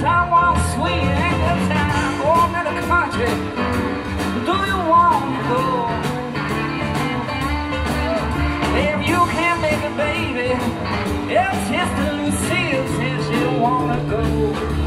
someone sweet. Ain't the time to the country. Do you want to go? If you can't make it, baby, if Sister Lucille says you wanna go.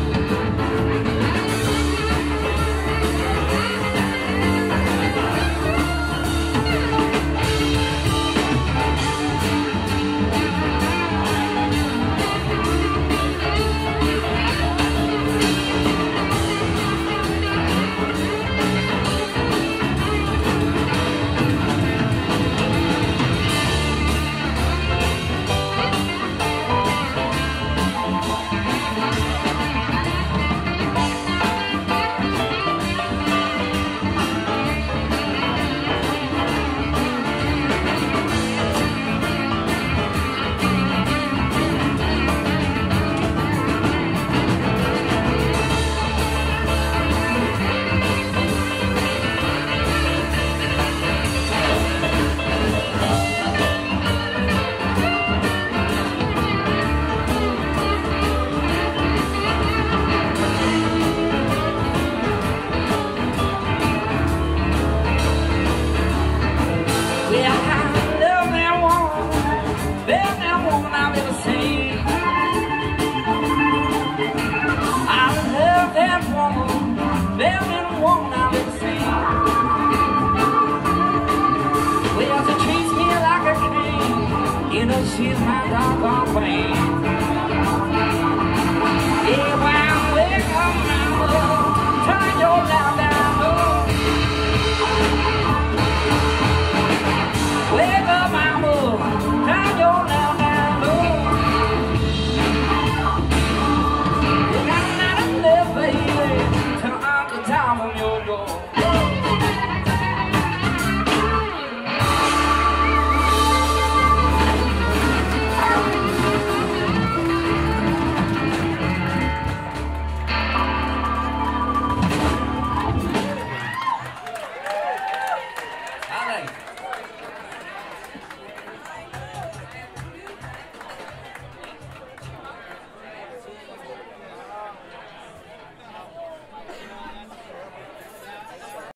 Yeah, I love that woman, that woman I've ever seen. I love that woman, that woman I've ever seen. Well, she treats me like a king, you know she's my doggone queen. Yeah, when I wake up, mama, turn your light